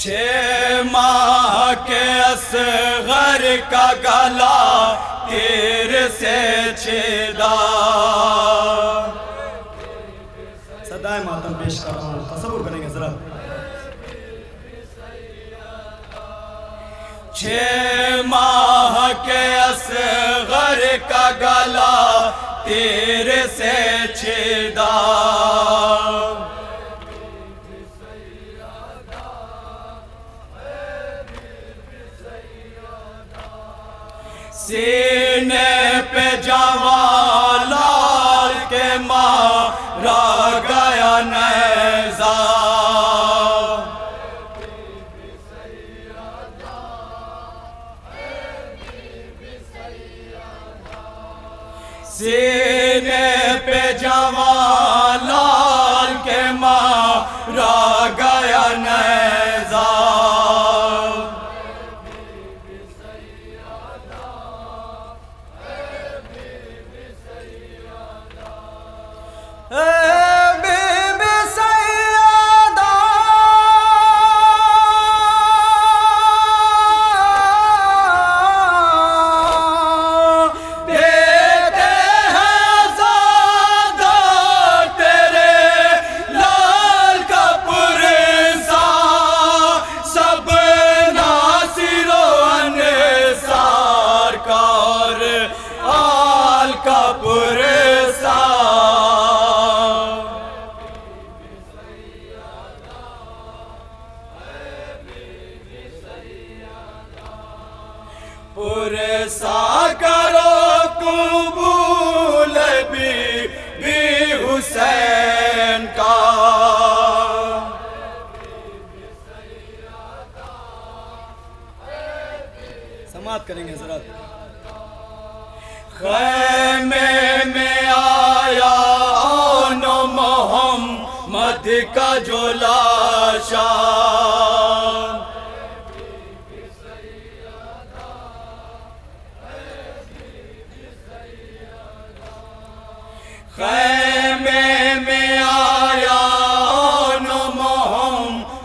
چھ ماہ کے اصغر کا گلا تیر سے چھیدا صدائے ماتم پیش کر رہا ہوں۔ تصور کریں گے ذرا۔ چھ ماہ کے اصغر کا گلا تیر سے چھیدا سینے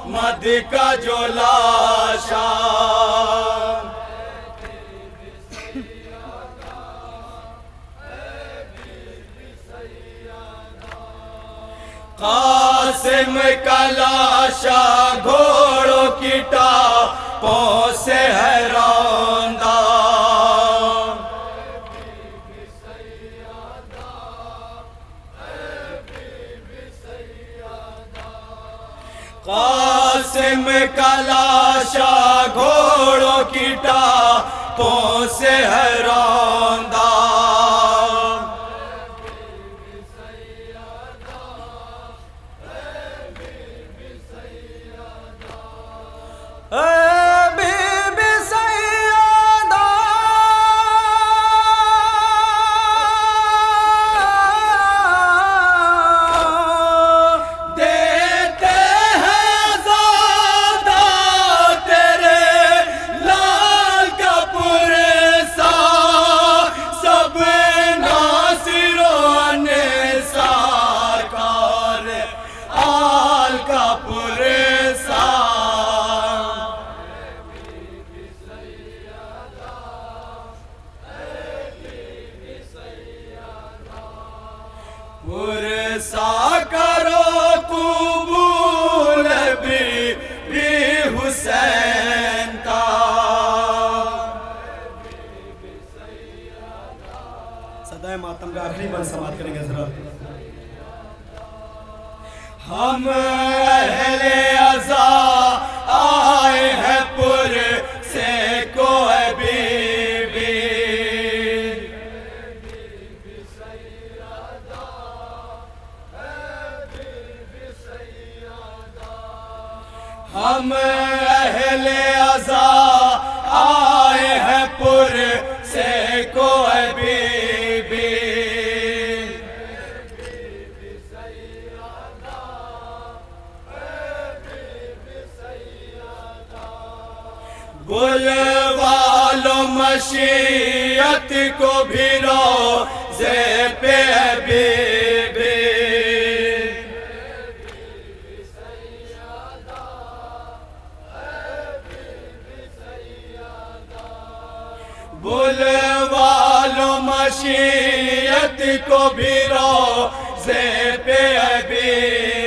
مد کا جو لاشا۔ قاسم لاشا گھوڑوں کی ٹاپوں سے ہے قاسم کلاشا گھوڑوں کی ٹاپوں سے ہے روندہ ہم اہل ازا آئے ہیں پر سے کوئی بی بی ہم اہل ازا آئے مشیت کو بھی روزے پہ بی بی بول والو مشیت کو بھی روزے پہ بی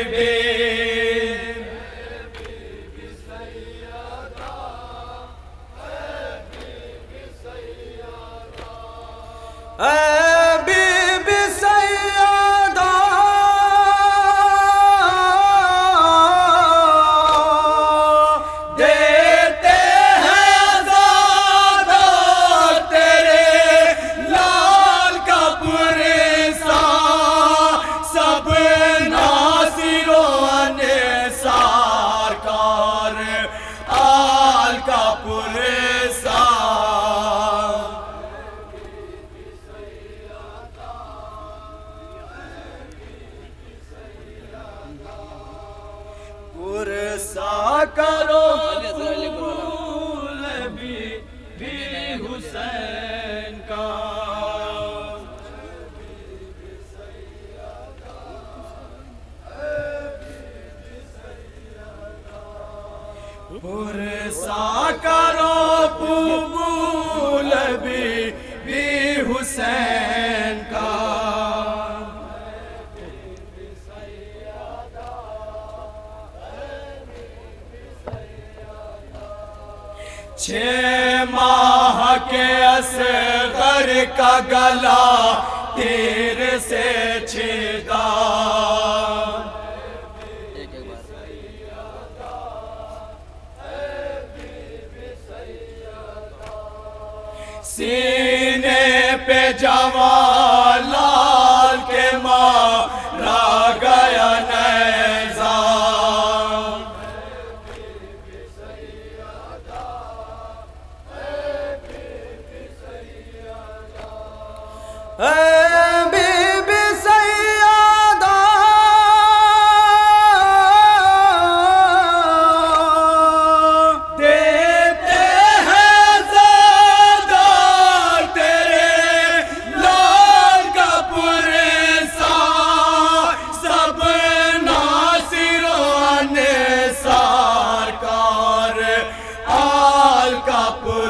پہ جوان لال کے ماں را گیا آل کا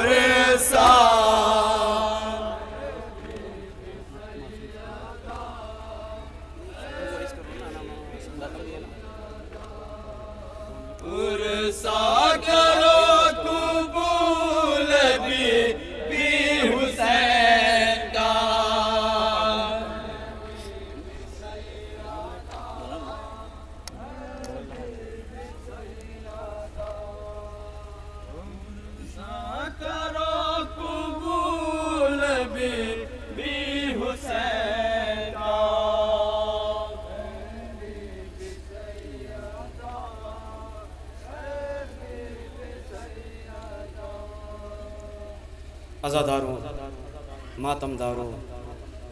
ماتم داروں،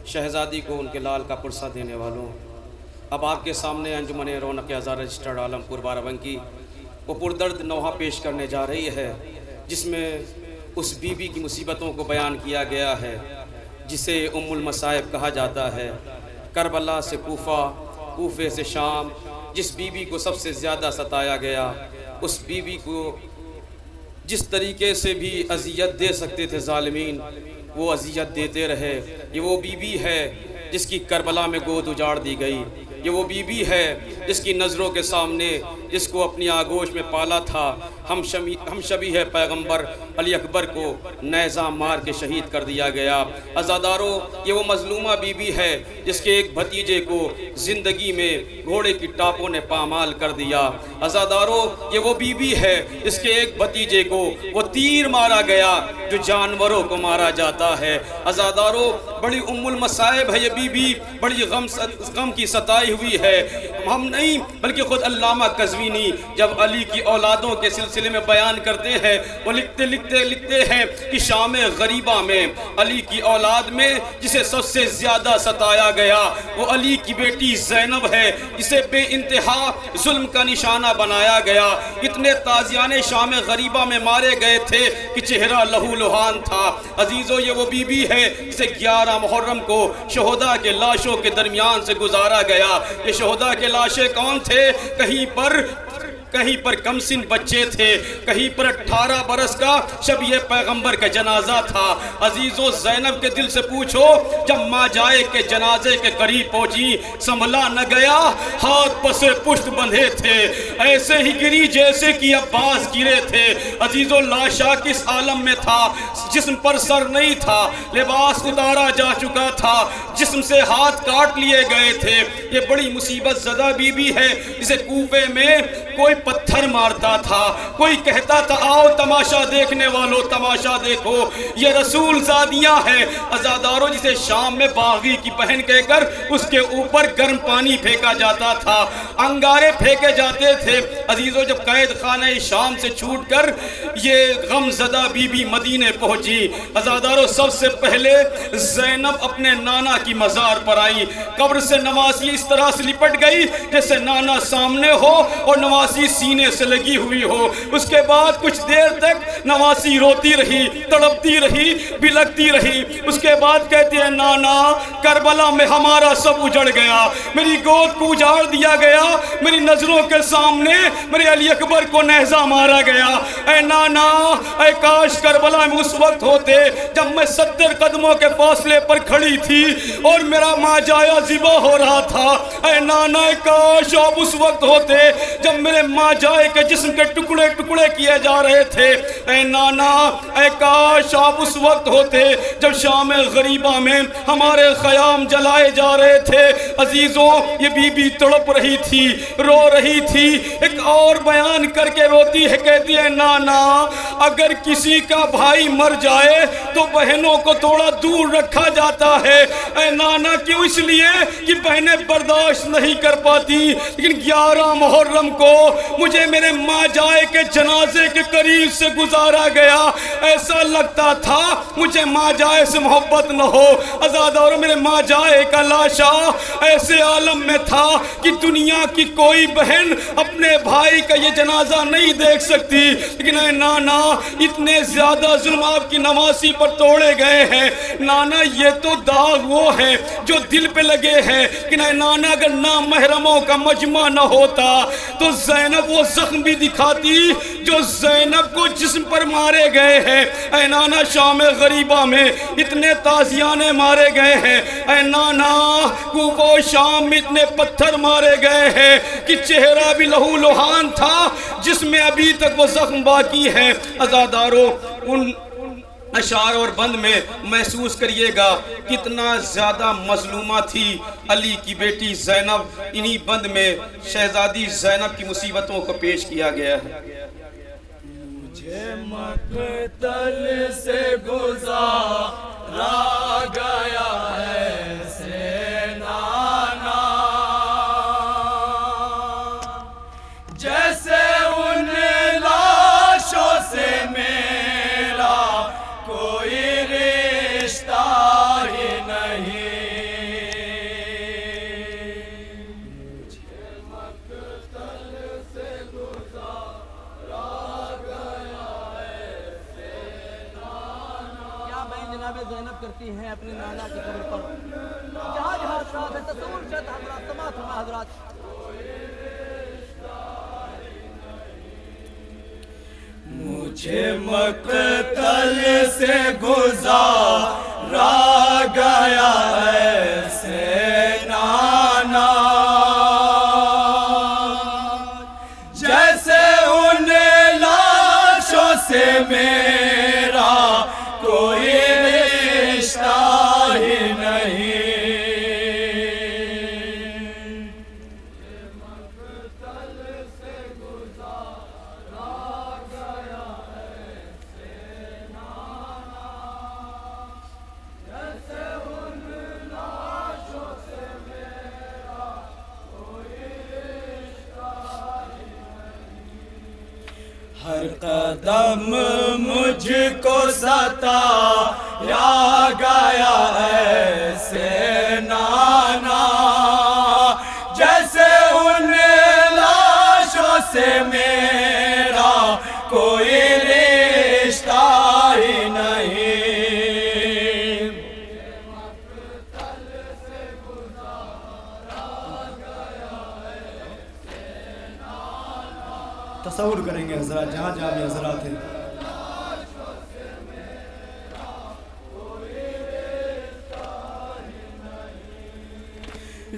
شہزادی کو ان کے لال کا پرسہ دینے والوں۔ اب آپ کے سامنے انجمن رونق ہزار رجسٹرڈ عالمپور بارہ وہ پردرد نوحہ پیش کرنے جا رہی ہے، جس میں اس بی بی کی مصیبتوں کو بیان کیا گیا ہے، جسے ام المصائب کہا جاتا ہے۔ کربلا سے کوفہ، کوفے سے شام، جس بی بی کو سب سے زیادہ ستایا گیا، اس بی بی کو جس طریقے سے بھی اذیت دے سکتے تھے ظالمین وہ اذیت دیتے رہے۔ یہ وہ بی بی ہے جس کی کربلا میں گود اجاڑ دی گئی۔ یہ وہ بی بی ہے جس کی نظروں کے سامنے جس کو اپنی آگوش میں پالا تھا، ہم شمی، ہم شبی ہے پیغمبر علی اکبر کو نیزہ مار کے شہید کر دیا گیا۔ ازاداروں یہ وہ مظلومہ بی بی ہے جس کے ایک بھتیجے کو زندگی میں گھوڑے کی ٹاپوں نے پامال کر دیا۔ ازاداروں یہ وہ بی بی ہے جس کے ایک بھتیجے کو وہ تیر مارا گیا جو جانوروں کو مارا جاتا ہے۔ ازاداروں بڑی ام المصائب ہے یہ بی بی بڑی غم غم کی ستائی ہوئی ہے۔ ہم نہیں، بلکہ خود علامہ قزوینی جب علی کی اولادوں کے سلسلے میں بیان کرتے ہیں، وہ لکھتے لکھتے لکھتے ہیں کہ شام غریبہ میں علی کی اولاد میں جسے سب سے زیادہ ستایا گیا، وہ علی کی بیٹی زینب ہے، اسے بے انتہا ظلم کا نشانہ بنایا گیا۔ اتنے تازیان شام غریبہ میں مارے گئے تھے کہ چہرہ لہو لہان تھا۔ عزیزو، یہ وہ بی بی ہے جسے گیارہ محرم کو شہدہ کے لاشوں کے درمیان سے گزارا گیا۔ یہ شہدہ کے لاشیں کون تھے؟ کہیں پر کہیں پر کم سن بچے تھے، کہیں پر اٹھارہ برس کا شب یہ پیغمبر کا جنازہ تھا۔ عزیز و زینب کے دل سے پوچھو، جب ماں جائے کے جنازے کے قریب پہنچی، سنبھلا نہ گیا، ہاتھ پسے پشت بندھے تھے۔ ایسے ہی گری جیسے کہ عباس گرے تھے۔ عزیز و لاشا کس عالم میں تھا؟ جسم پر سر نہیں تھا، لباس اتارا جا چکا تھا۔ جسم سے ہاتھ کاٹ لیے گئے تھے۔ یہ بڑی مصیبت زدہ بی بی ہے اسے کوفے میں کوئی پتھر مارتا تھا۔ کوئی کہتا تھا، آؤ تماشا دیکھنے والوں تماشا دیکھو۔ یہ رسول زادیاں ہیں۔ ازاداروں جسے شام میں باغی کی بہن کہہ کر اس کے اوپر گرم پانی پھینکا جاتا تھا۔ انگارے پھینکے جاتے تھے۔ عزیزو جب قید خانہ شام سے چھوٹ کر یہ غم زدہ بی بی مدینے پہنچی ازاداروں سب سے پہلے زینب اپنے نانا کی مزار پر آئی۔ قبر سے نواسی اس طرح سے لپٹ گئی جیسے نانا سامنے ہو اور نواسی سینے سے لگی ہوئی ہو۔ اس کے بعد کچھ دیر تک نواسی روتی رہی، تڑپتی رہی بلکتی رہی۔ اس کے بعد کہتی ہے نانا، کربلا میں ہمارا سب اجڑ گیا۔ میری گود کو اجاڑ دیا گیا۔ میری نظروں کے سامنے میرے علی اکبر کو نہزہ مارا گیا۔ اے نانا، اے کاش کربلا میں اس وقت ہوتے جب میں ستر قدموں کے فاصلے پر کھڑی تھی اور میرا ماں جایا زبا ہو رہا تھا۔ اے نانا، اے کاش آپ اس وقت ہوتے جب میرے ماں جائے کے جسم کے ٹکڑے ٹکڑے کیے جا رہے تھے۔ اے نانا، اے کاش، آپ اس وقت ہوتے جب شام غریبہ میں ہمارے خیام جلائے جا رہے تھے۔ عزیزوں، یہ بی بی تڑپ رہی تھی، رو رہی تھی۔ ایک اور بیان کر کے روتی ہے، کہتی ہے، نانا اگر کسی کا بھائی مر جائے تو بہنوں کو تھوڑا دور رکھا جاتا ہے۔ اے نانا، کیوں اس لیے کہ بہنیں برداشت نہیں کر پاتی؟ لیکن گیارہ محرم کو مجھے میرے ماں جائے کے جنازے کے قریب سے گزارا گیا۔ ایسا لگتا تھا مجھے ماں جائے سے محبت نہ ہو۔ ازاد اور میرے ماں جائے کا لاشا ایسے عالم میں تھا کہ دنیا کی کوئی بہن اپنے بھائی کا یہ جنازہ نہیں دیکھ سکتی۔ لیکن اے نانا اتنے زیادہ ظلم آپ کی نواسی پر توڑے گئے ہیں۔ نانا، یہ تو داغ وہ ہے جو دل پہ لگے ہیں کہ نانا اگر نام محرموں کا مجمع نہ ہوتا تو زینب وہ زخم بھی دکھاتی جو زینب کو جسم پر مارے گئے ہیں۔ اے نانا، شام غریبہ میں اتنے تازیانے مارے گئے ہیں۔ اے نانا کوبو شام میں اتنے پتھر مارے گئے ہیں کہ چہرہ بھی لہو لوہان تھا، جس میں ابھی تک وہ زخم باقی ہے۔ ازاداروں ان اشعار اور بند میں محسوس کریے گا کتنا زیادہ مظلومہ تھی علی کی بیٹی زینب۔ انہی بند میں شہزادی زینب کی مصیبتوں کو پیش کیا گیا ہے۔ مجھے مقتل سے گزارا گیا ہے۔ کرتی ہیں اپنے نانا کی قبر پر۔ جہاں جہاں ساتھ ہے تصور شد حضرات سماعت ہونا حضرات۔ مجھے مقتل سے گزارا گیا ہے قدم مجھ کو ستا یا گیا ایسے نانا۔ جیسے ان لاشوں سے میں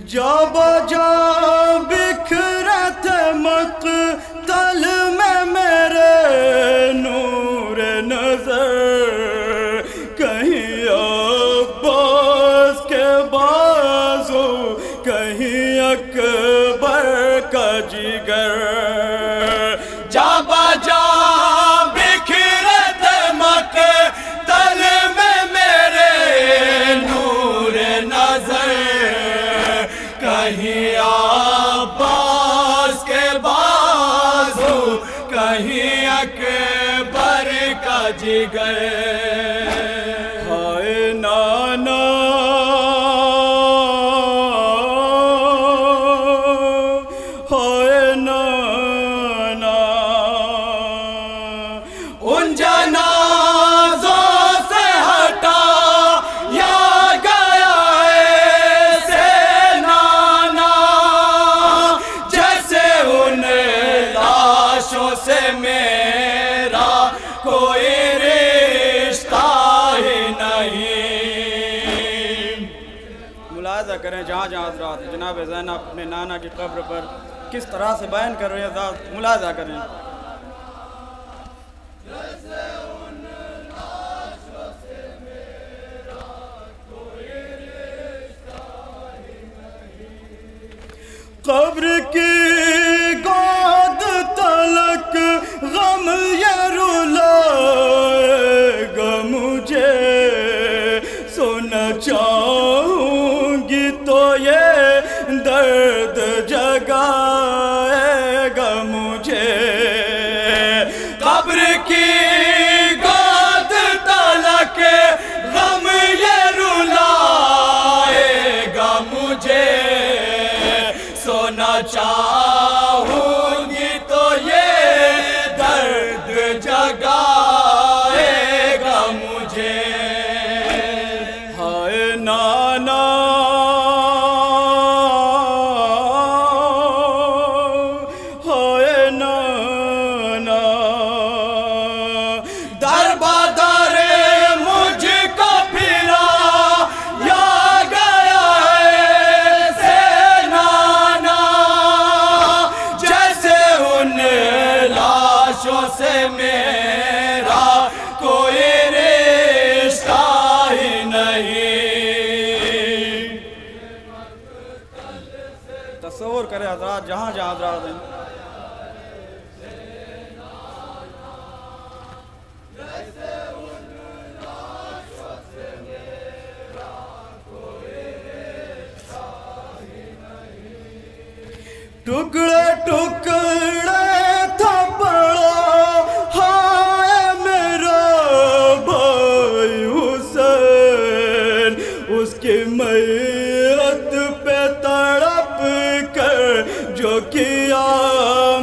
Cabacak گئے۔ ہائے نانا۔ ہائے آج آج رات جناب زینب اپنے نانا کی قبر پر کس طرح سے بیان کر رہے ہیں ملاحظہ کریں۔ قبر کی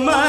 my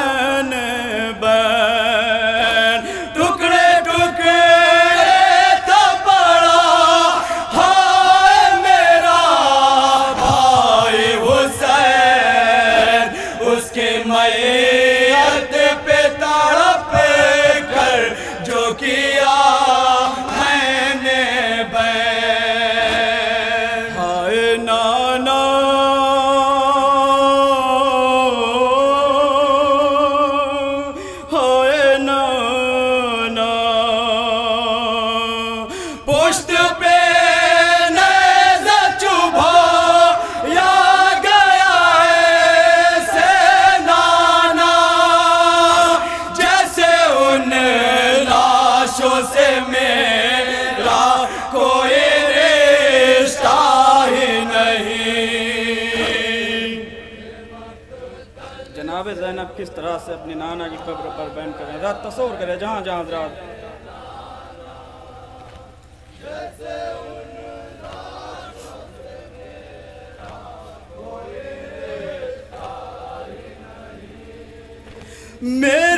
کس طرح سے اپنی نانا کی قبر پر بین کریں؟ حضرات تصور کریں، جہاں جہاں حضرات۔ میرے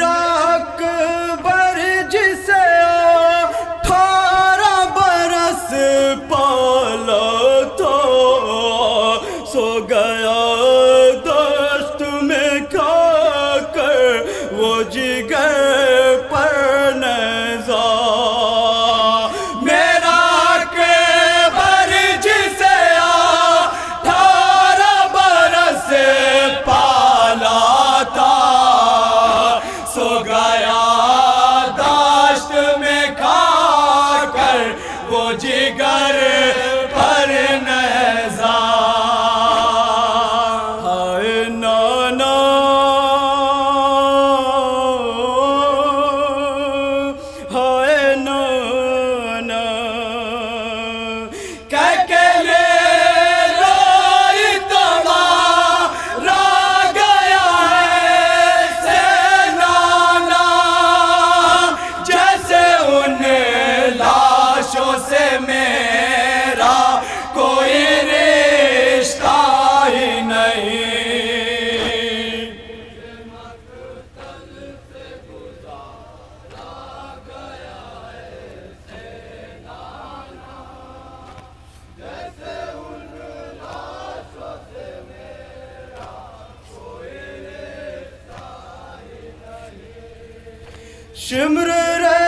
Şümrüre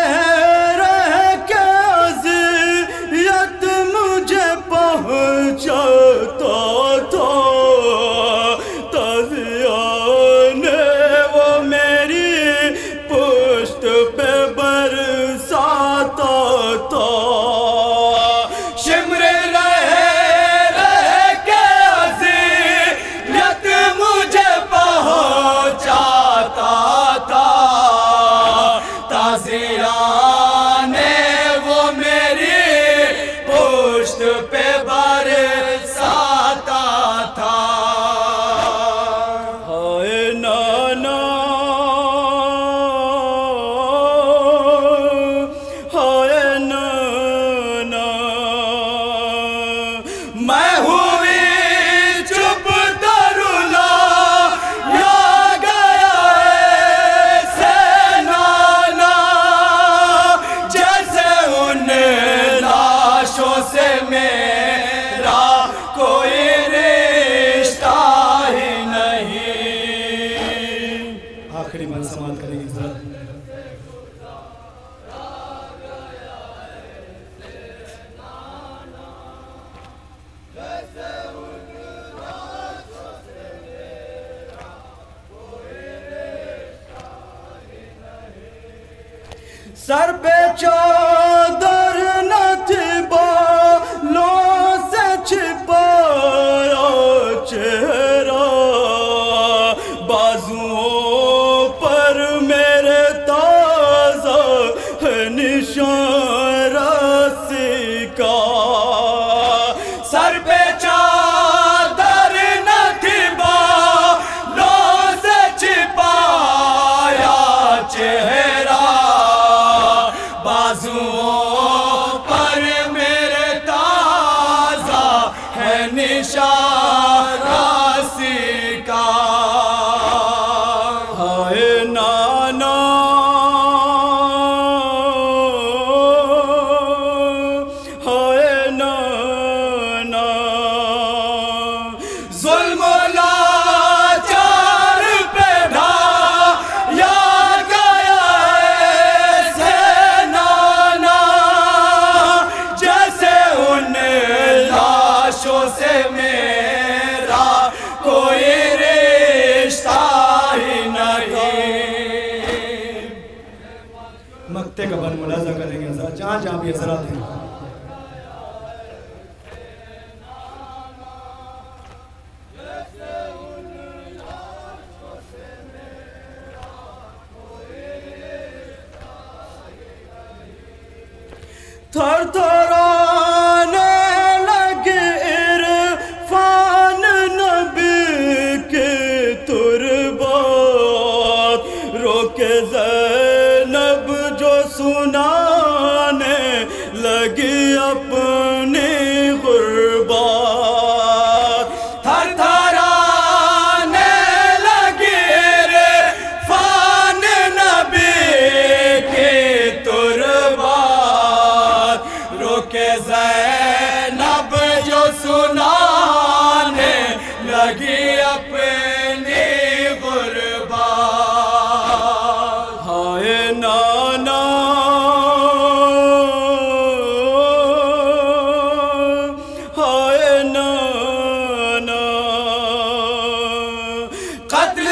up Sarpecho Katil